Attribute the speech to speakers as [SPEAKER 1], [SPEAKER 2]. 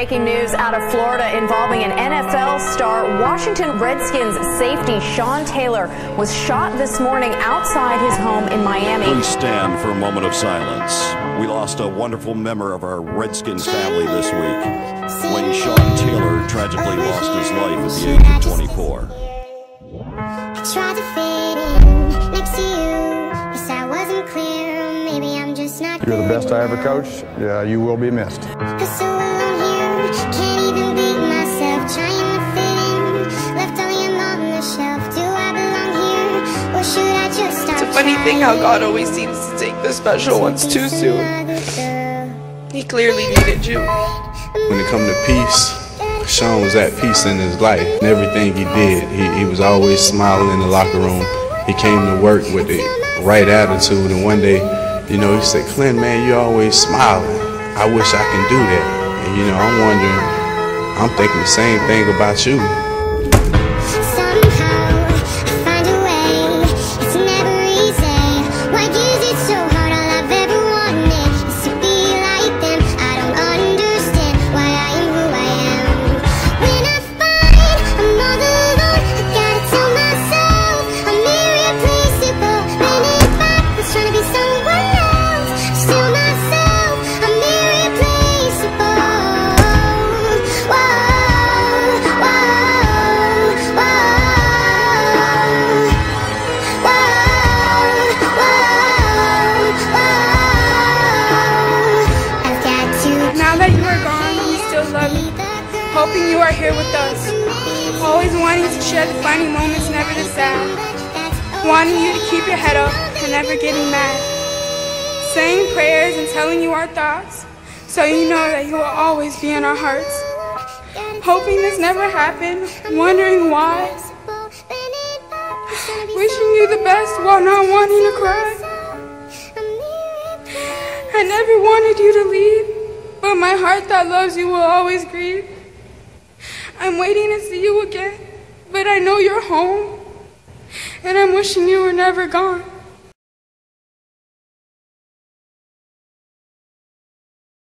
[SPEAKER 1] breaking news out of Florida involving an NFL star. Washington Redskins safety Sean Taylor was shot this morning outside his home in Miami.
[SPEAKER 2] Please stand for a moment of silence. We lost a wonderful member of our Redskins family this week when Sean Taylor tragically lost his life at the age of 24.
[SPEAKER 3] I tried to fit in next to you. Yes, I wasn't clear. Maybe I'm just not
[SPEAKER 4] You're the best I ever coached. Yeah, you will be missed.
[SPEAKER 5] It's a funny thing how God always seems to take the special ones too soon. He clearly needed you.
[SPEAKER 6] When it come to peace, Sean was at peace in his life. And everything he did, he, he was always smiling in the locker room. He came to work with the right attitude. And one day, you know, he said, Clint, man, you always smiling. I wish I can do that. And, you know, I'm wondering, I'm thinking the same thing about you.
[SPEAKER 5] Love. Hoping you are here with us. Always wanting to share the funny moments, never the sad. Wanting you to keep your head up and never getting mad. Saying prayers and telling you our thoughts so you know that you will always be in our hearts. Hoping this never happened, wondering why. Wishing you the best while not wanting to cry. I never wanted you to leave, heart that loves you will always grieve. I'm waiting to see you again, but I know you're home, and I'm wishing you were never gone.